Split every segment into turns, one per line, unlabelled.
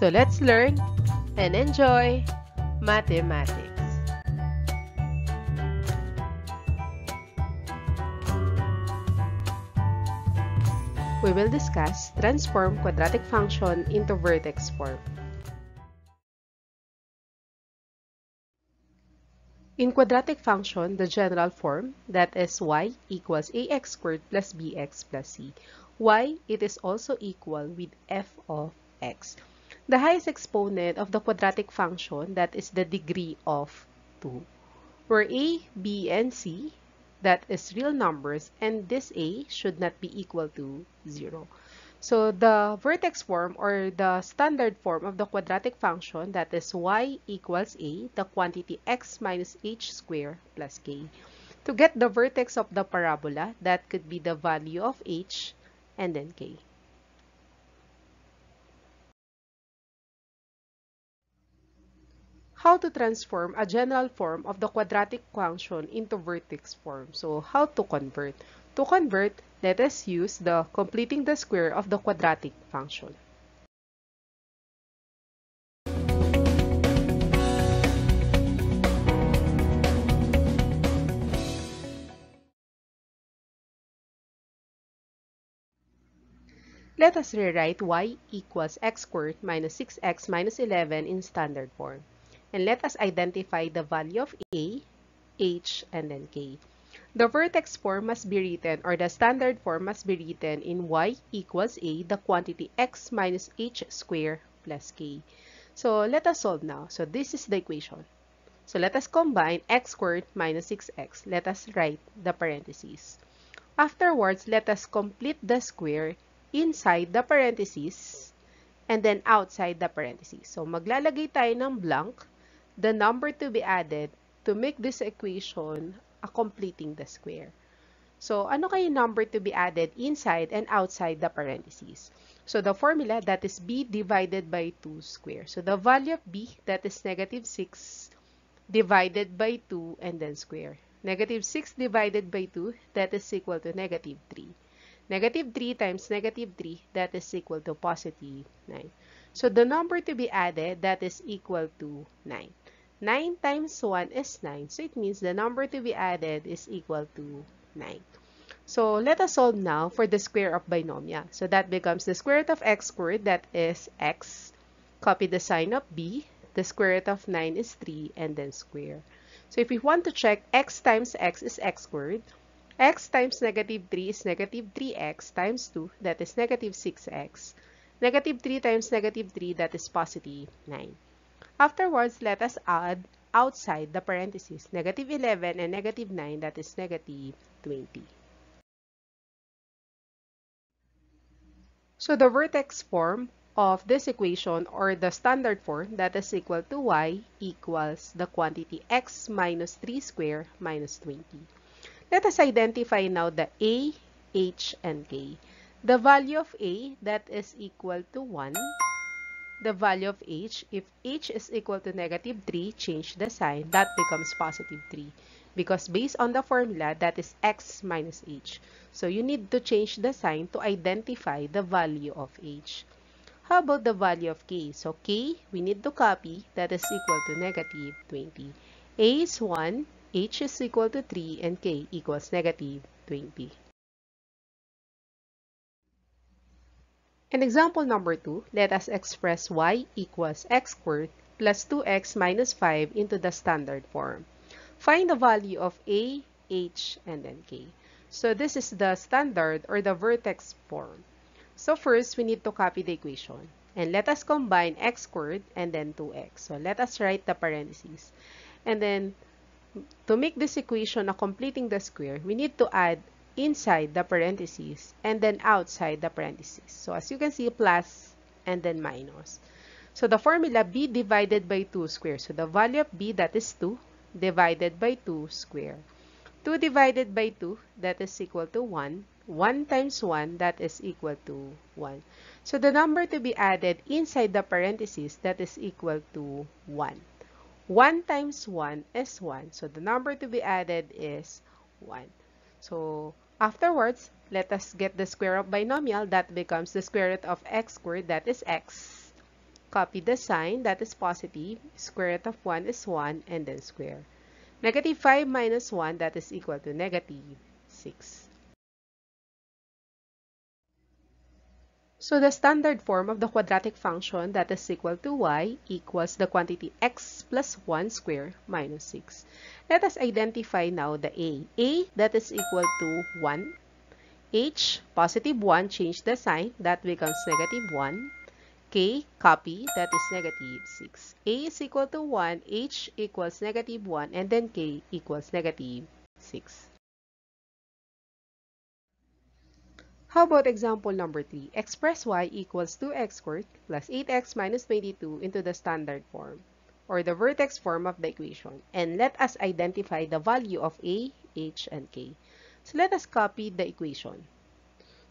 So let's learn and enjoy mathematics. We will discuss transform quadratic function into vertex form. In quadratic function, the general form, that is y equals ax squared plus bx plus c. y, it is also equal with f of x. The highest exponent of the quadratic function, that is the degree of 2. Where a, b, and c, that is real numbers, and this a should not be equal to 0. So the vertex form or the standard form of the quadratic function that is y equals a, the quantity x minus h squared plus k. To get the vertex of the parabola, that could be the value of h and then k. How to transform a general form of the quadratic function into vertex form. So how to convert? To convert, let us use the completing the square of the quadratic function. Let us rewrite y equals x squared minus 6x minus 11 in standard form. And let us identify the value of a, h, and then k. The vertex form must be written or the standard form must be written in y equals a, the quantity x minus h squared plus k. So let us solve now. So this is the equation. So let us combine x squared minus 6x. Let us write the parentheses. Afterwards, let us complete the square inside the parentheses and then outside the parentheses. So maglalagay tayo ng blank, the number to be added to make this equation a completing the square. So, ano kayo number to be added inside and outside the parentheses? So, the formula, that is b divided by 2 square. So, the value of b, that is negative 6 divided by 2 and then square. Negative 6 divided by 2, that is equal to negative 3. Negative 3 times negative 3, that is equal to positive 9. So, the number to be added, that is equal to 9. 9 times 1 is 9. So it means the number to be added is equal to 9. So let us solve now for the square of binomial. So that becomes the square root of x squared, that is x. Copy the sign of b. The square root of 9 is 3, and then square. So if we want to check x times x is x squared, x times negative 3 is negative 3x times 2, that is negative 6x. Negative 3 times negative 3, that is positive 9. Afterwards, let us add outside the parentheses, negative 11 and negative 9, that is negative 20. So the vertex form of this equation or the standard form that is equal to y equals the quantity x minus 3 square minus 20. Let us identify now the a, h, and k. The value of a that is equal to 1 the value of h. If h is equal to negative 3, change the sign. That becomes positive 3. Because based on the formula, that is x minus h. So you need to change the sign to identify the value of h. How about the value of k? So k, we need to copy. That is equal to negative 20. a is 1, h is equal to 3, and k equals negative 20. In example number 2, let us express y equals x squared plus 2x minus 5 into the standard form. Find the value of a, h, and then k. So this is the standard or the vertex form. So first, we need to copy the equation. And let us combine x squared and then 2x. So let us write the parentheses. And then, to make this equation a completing the square, we need to add inside the parentheses and then outside the parentheses. So as you can see, plus and then minus. So the formula b divided by 2 squared. So the value of b that is 2 divided by 2 squared. 2 divided by 2 that is equal to 1. 1 times 1 that is equal to 1. So the number to be added inside the parentheses that is equal to 1. 1 times 1 is 1. So the number to be added is 1. So afterwards, let us get the square of binomial. That becomes the square root of x squared, that is x, copy the sign, that is positive, square root of 1 is 1, and then square. Negative 5 minus 1, that is equal to negative 6. So the standard form of the quadratic function that is equal to y equals the quantity x plus 1 square minus 6. Let us identify now the a. a that is equal to 1. h, positive 1, change the sign, that becomes negative 1. k, copy, that is negative 6. a is equal to 1, h equals negative 1, and then k equals negative 6. How about example number 3? Express y equals 2x squared plus 8x minus 22 into the standard form or the vertex form of the equation. And let us identify the value of a, h, and k. So let us copy the equation.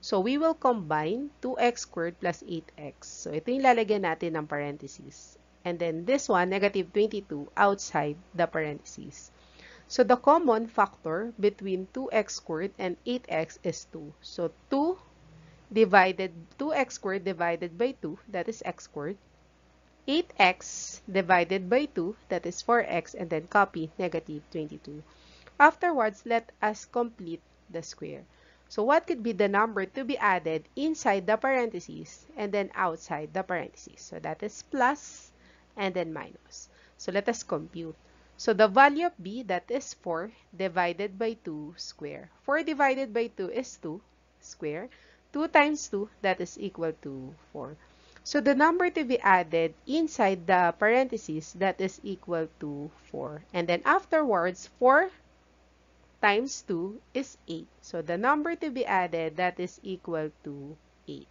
So we will combine 2x squared plus 8x. So ito yung lalagyan natin ng parentheses. And then this one, negative 22, outside the parentheses. So the common factor between 2x squared and 8x is 2. So 2 divided 2x squared divided by 2, that is x squared. 8x divided by 2, that is 4x, and then copy negative 22. Afterwards, let us complete the square. So what could be the number to be added inside the parentheses and then outside the parentheses? So that is plus and then minus. So let us compute. So the value of b, that is 4, divided by 2 square. 4 divided by 2 is 2 square. 2 times 2, that is equal to 4. So the number to be added inside the parentheses, that is equal to 4. And then afterwards, 4 times 2 is 8. So the number to be added, that is equal to 8.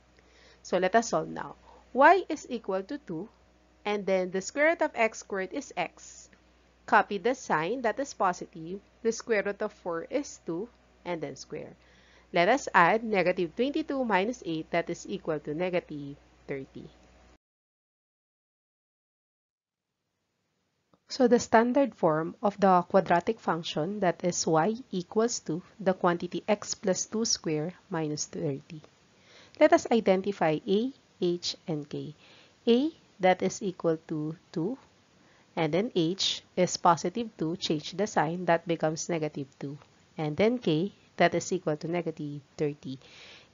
So let us solve now. y is equal to 2, and then the square root of x squared is x. Copy the sign that is positive. The square root of 4 is 2 and then square. Let us add negative 22 minus 8 that is equal to negative 30. So the standard form of the quadratic function that is y equals to the quantity x plus 2 square minus 30. Let us identify a, h, and k. a that is equal to 2 and then h is positive 2, change the sign, that becomes negative 2. And then k, that is equal to negative 30.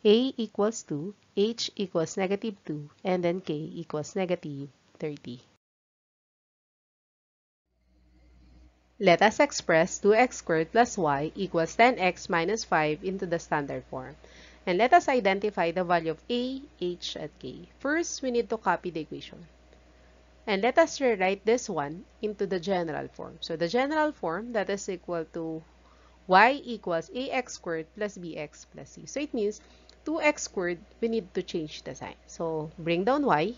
a equals 2, h equals negative 2, and then k equals negative 30. Let us express 2x squared plus y equals 10x minus 5 into the standard form. And let us identify the value of a, h, and k. First, we need to copy the equation. And let us rewrite this one into the general form. So the general form that is equal to y equals ax squared plus bx plus c. So it means 2x squared, we need to change the sign. So bring down y,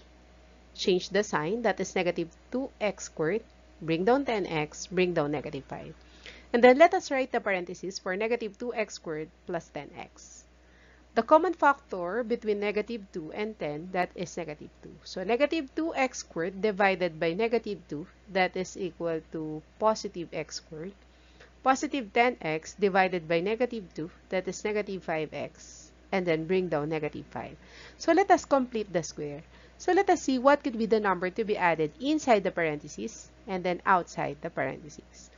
change the sign, that is negative 2x squared, bring down 10x, bring down negative 5. And then let us write the parentheses for negative 2x squared plus 10x. The common factor between negative 2 and 10, that is negative 2. So negative 2x squared divided by negative 2, that is equal to positive x squared. Positive 10x divided by negative 2, that is negative 5x. And then bring down negative 5. So let us complete the square. So let us see what could be the number to be added inside the parentheses and then outside the parentheses.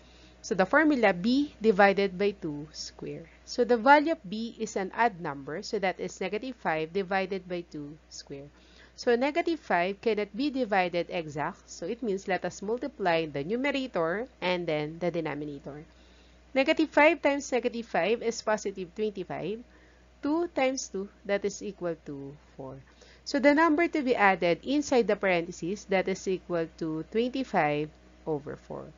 So the formula b divided by 2 square. So the value of b is an odd number, so that is negative 5 divided by 2 square. So negative 5 cannot be divided exact, so it means let us multiply the numerator and then the denominator. Negative 5 times negative 5 is positive 25. 2 times 2, that is equal to 4. So the number to be added inside the parentheses, that is equal to 25 over 4.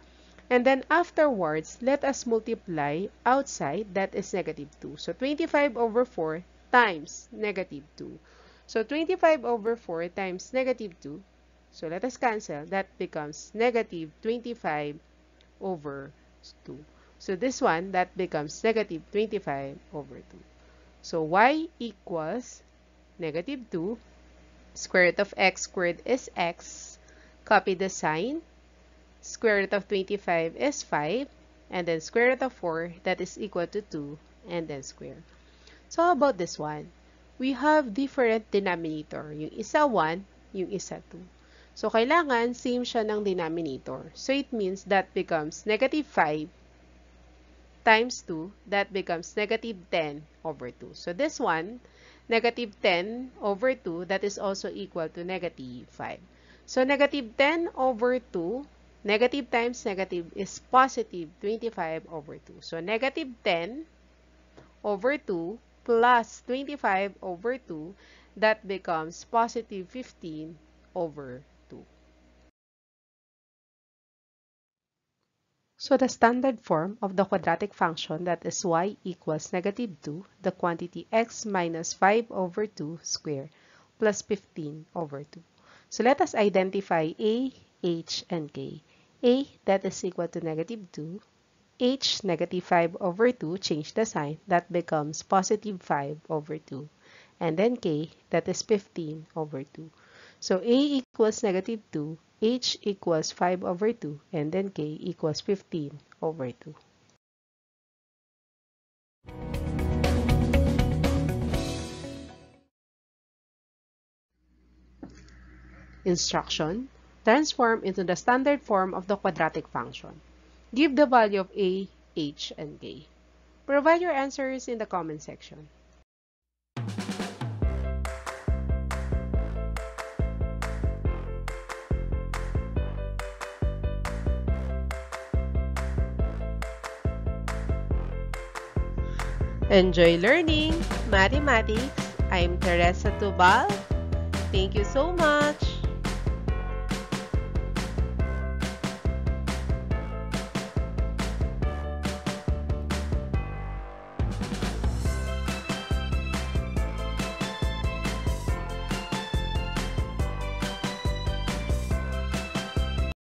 And then afterwards, let us multiply outside, that is negative 2. So 25 over 4 times negative 2. So 25 over 4 times negative 2. So let us cancel. That becomes negative 25 over 2. So this one, that becomes negative 25 over 2. So y equals negative 2. Square root of x squared is x. Copy the sign square root of 25 is 5, and then square root of 4, that is equal to 2, and then square. So, how about this one? We have different denominator. Yung isa 1, yung isa 2. So, kailangan same siya ng denominator. So, it means that becomes negative 5 times 2, that becomes negative 10 over 2. So, this one, negative 10 over 2, that is also equal to negative 5. So, negative 10 over 2, negative times negative is positive 25 over 2. So, negative 10 over 2 plus 25 over 2, that becomes positive 15 over 2. So the standard form of the quadratic function that is y equals negative 2, the quantity x minus 5 over 2 square plus 15 over 2. So let us identify a, h, and k. a that is equal to negative 2, h negative 5 over 2, change the sign, that becomes positive 5 over 2. And then k that is 15 over 2. So a equals negative 2, h equals 5 over 2, and then k equals 15 over 2. Instruction. Transform into the standard form of the quadratic function. Give the value of a, h, and k. Provide your answers in the comment section. Enjoy learning mathematics. I'm Teresa Tubal. Thank you so much.